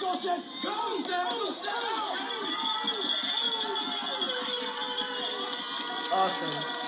Goes down. Awesome.